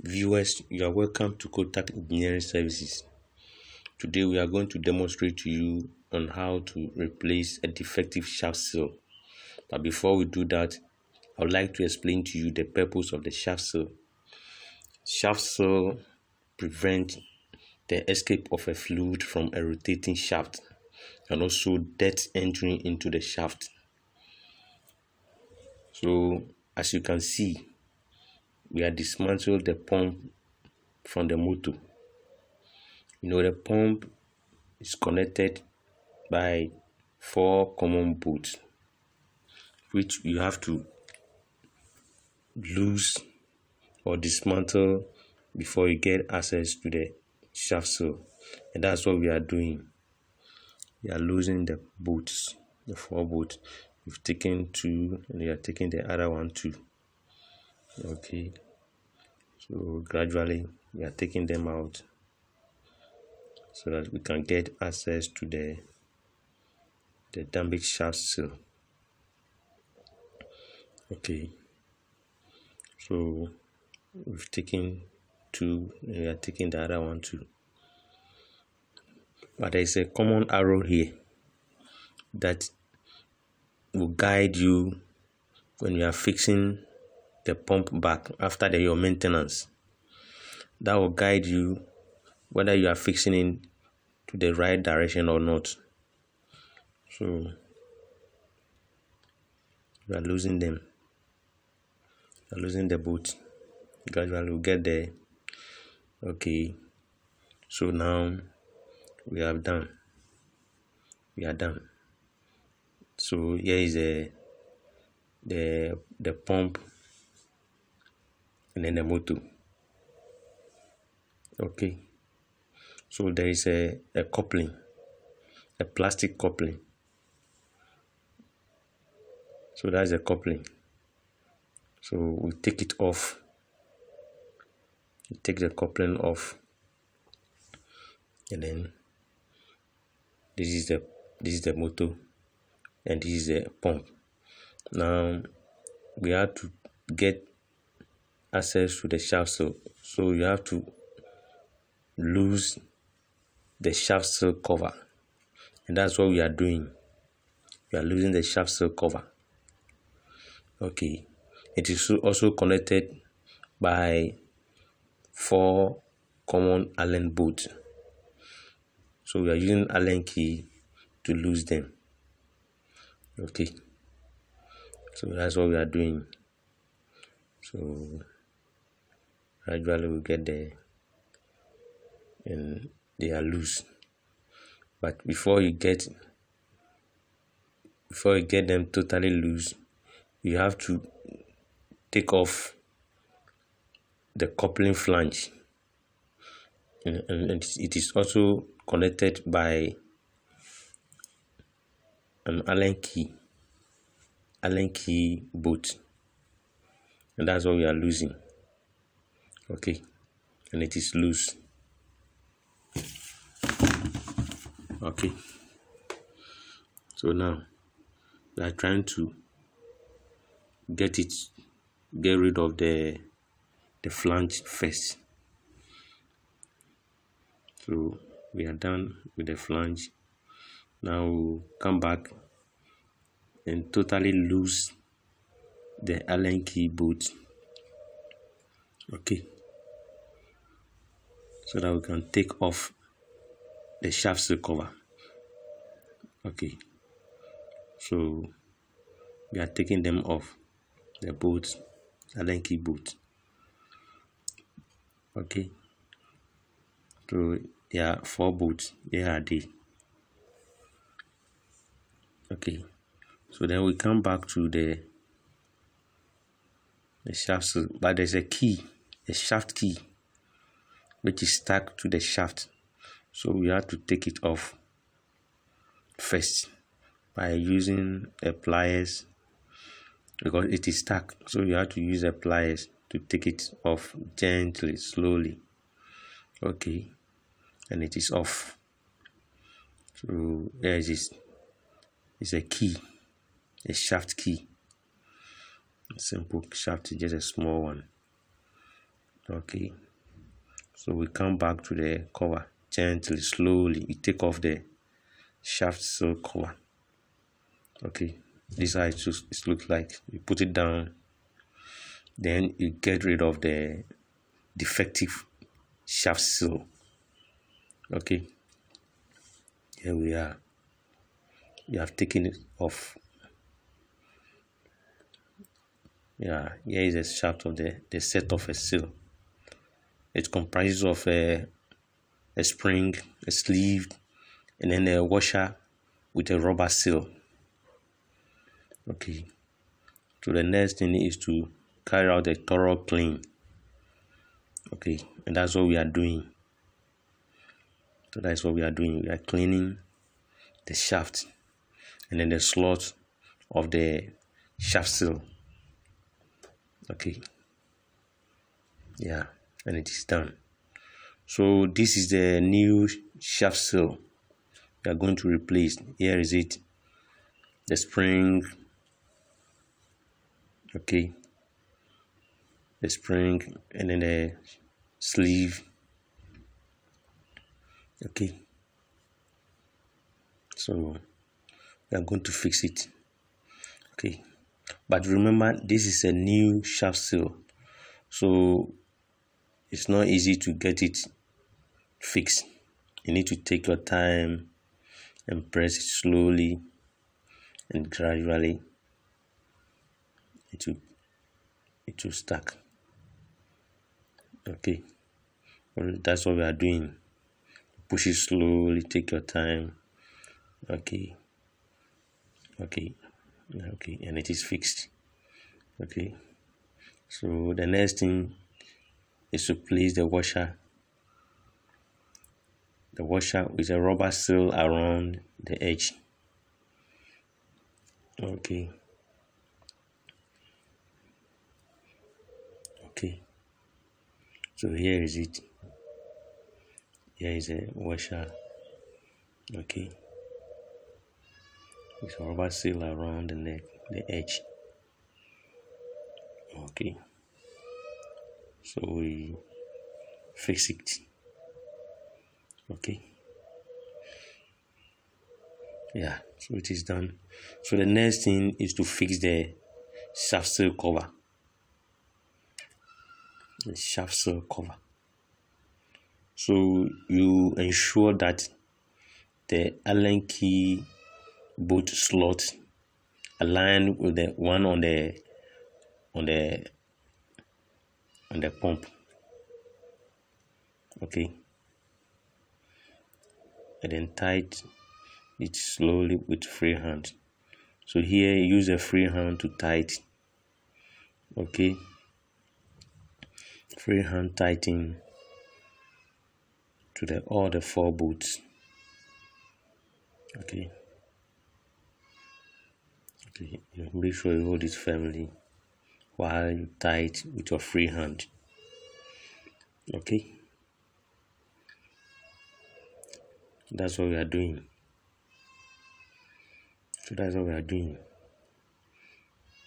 Viewers, you are welcome to Kotag Engineering Services. Today we are going to demonstrate to you on how to replace a defective shaft seal. But before we do that, I would like to explain to you the purpose of the shaft seal. Shaft seal prevent the escape of a fluid from a rotating shaft and also dirt entering into the shaft. So as you can see, we are dismantled the pump from the motor. You know the pump is connected by four common bolts which you have to loose or dismantle before you get access to the shaft seal and that's what we are doing. We are losing the bolts the four bolts. We've taken two and we are taking the other one too okay. So gradually we are taking them out so that we can get access to the the damaged shaft seal. Okay. So we've taken two we are taking the other one too. But there is a common arrow here that will guide you when you are fixing the pump back after the, your maintenance. That will guide you whether you are fixing it to the right direction or not. So you are losing them. You are losing the boot gradually will get there. Okay. So now we have done. We are done. So here is the the the pump the motor okay so there is a, a coupling a plastic coupling. So that's a coupling. So we take it off. We take the coupling off. And then this is the this is the motor and this is the pump. Now we have to get access to the shaft seal so you have to lose the shaft seal cover. And that's what we are doing. We are losing the shaft seal cover. Okay. It is also connected by four common allen bolts. So we are using allen key to lose them. Okay. So that's what we are doing. So gradually we get there and they are loose. But before you get before you get them totally loose you have to take off the coupling flange. And, and it is also connected by an allen key allen key bolt. And that's what we are losing okay. And it is loose. Okay. So now we are trying to get it get rid of the the flange first. So we are done with the flange. Now we'll come back and totally lose the allen key bolt okay so that we can take off the shaft seal cover. Okay. So we are taking them off the bolts allen key bolt okay. So there are four bolts. Here are they okay. So then we come back to the the shaft but there's a key a shaft key which is stuck to the shaft. So we have to take it off first by using a pliers because it is stuck. So you have to use a pliers to take it off gently slowly. Okay. And it is off. So there it is. It's a key a shaft key. A simple shaft just a small one. Okay so we come back to the cover gently slowly. You take off the shaft seal cover. Okay this is how it, it looks like. You put it down then you get rid of the defective shaft seal okay here we are. You have taken it off. Yeah here is a shaft of the the set of a seal it comprises of a a spring a sleeve and then a washer with a rubber seal. Okay. So the next thing is to carry out a thorough clean. Okay. And that's what we are doing. So that's what we are doing. We are cleaning the shaft and then the slot of the shaft seal. Okay. Yeah and it is done. So this is the new shaft seal we are going to replace. Here is it the spring. Okay. The spring and then the sleeve. Okay. So we are going to fix it. Okay. But remember this is a new shaft seal so it's not easy to get it fixed. You need to take your time and press it slowly and gradually it will it will stack. Okay. Well, that's what we are doing. Push it slowly take your time. Okay. Okay. Okay. And it is fixed. Okay. So the next thing is to place the washer the washer with a rubber seal around the edge. Okay. Okay. So here is it. Here is a washer. Okay. With a rubber seal around the neck the edge. Okay so we fix it. Okay? Yeah so it is done. So the next thing is to fix the shaft seal cover. The shaft seal cover. So you ensure that the allen key both slot align with the one on the on the on the pump. Okay. And then tight it slowly with free hand. So here use a free hand to tight. Okay. Free hand tightening to the all the four bolts okay. Okay. Make sure you hold it firmly while you tie it with your free hand. Okay? That's what we are doing. So that's what we are doing.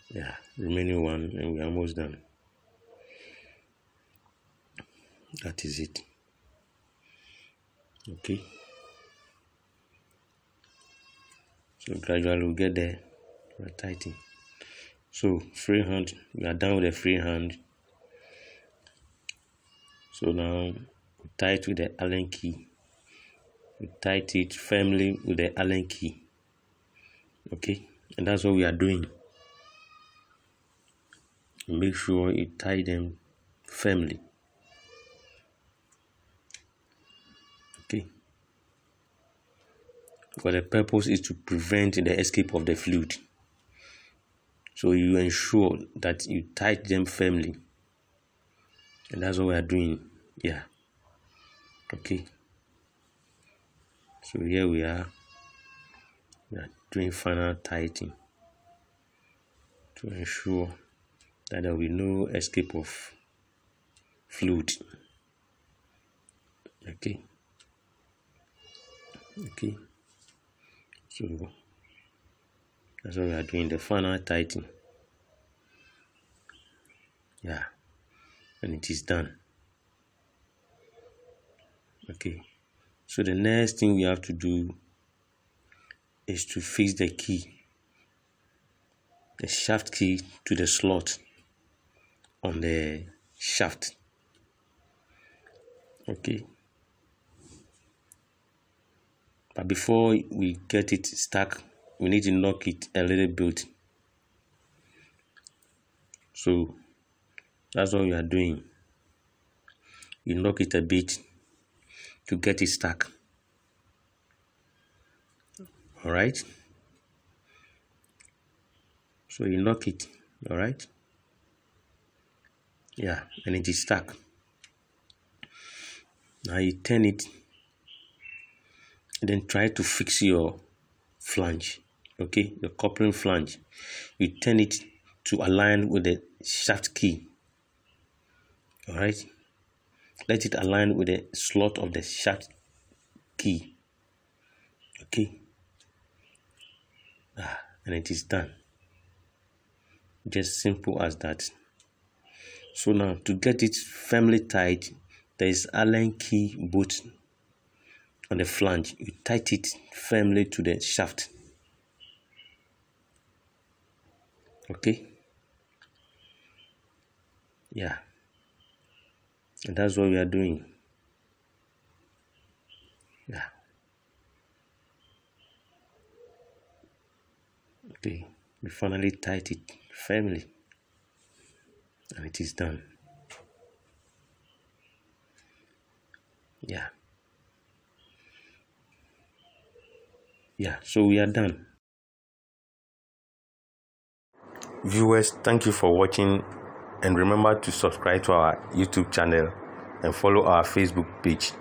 Yeah remaining one and we're almost done. That is it. Okay? So gradually we'll get there. We're tightening so free hand we are done with the free hand. So now we tie it with the allen key. We tight it firmly with the allen key. Okay? And that's what we are doing. Make sure you tie them firmly. Okay? For the purpose is to prevent the escape of the fluid so you ensure that you tight them firmly. And that's what we are doing yeah okay? So here we are. We are doing final tightening to ensure that there will be no escape of fluid. Okay? Okay? So that's what we are doing the final tightening yeah. And it is done. Okay. So the next thing we have to do is to fix the key. The shaft key to the slot on the shaft. Okay. But before we get it stuck we need to knock it a little bit. So that's what we are doing. You knock it a bit to get it stuck. All right? So you knock it all right? Yeah and it is stuck. Now you turn it and then try to fix your flange okay the coupling flange you turn it to align with the shaft key. All right let it align with the slot of the shaft key. Okay? Ah, and it is done. Just simple as that. So now to get it firmly tight there is allen key bolt on the flange. You tight it firmly to the shaft okay. Yeah. And that's what we are doing. Yeah. Okay. We finally tied it firmly. And it is done. Yeah. Yeah. So we are done viewers thank you for watching and remember to subscribe to our youtube channel and follow our facebook page